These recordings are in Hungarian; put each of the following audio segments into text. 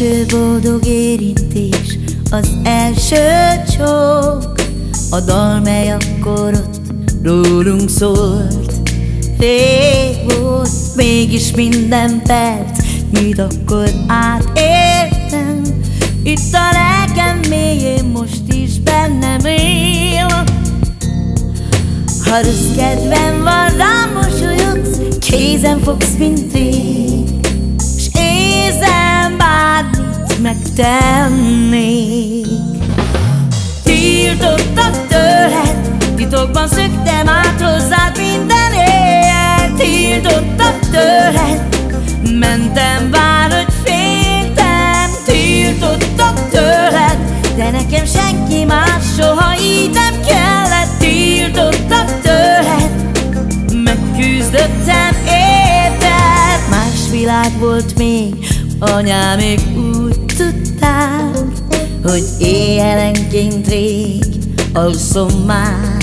első boldog érintés, az első csók, a dal, mely akkor ott rólunk szólt. Rég volt, mégis minden perc, mit akkor átéltem. Itt a lelkem mélyén most is bennem él. Ha rossz kedvem van, rám mosolyogsz, kézen fogsz, mint rég. Megtennék. Tiltottak tőled, titokban szöktem át hozzád minden éjjel. Tiltottak tőled, mentem bár, hogy féltem. Tiltottak tőled, de nekem senki más soha így nem kellett. Tiltottak tőled, megküzdöttem érted. Más világ volt még, anyámék úgy tudták, hogy éjjelenként rég alszom már.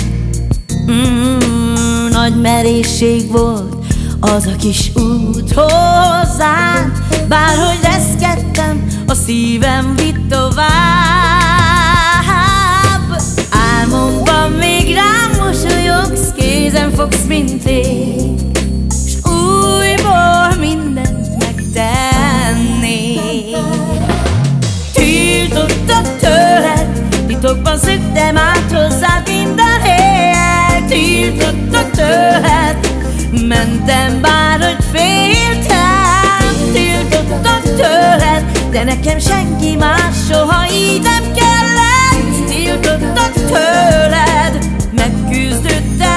Mm, nagy merészség volt az a kis út hozzám, Bárhogy reszkedtem, a szívem vitt tovább. Álmomban még rám mosolyogsz, kézen fogsz, mint rég, titokban szöktem át hozzád minden éjjel. Tiltottak tőled, mentem bár, hogy féltem. Tiltottak tőled, de nekem senki más soha így nem kellett. Tiltottak tőled, megküzdöttem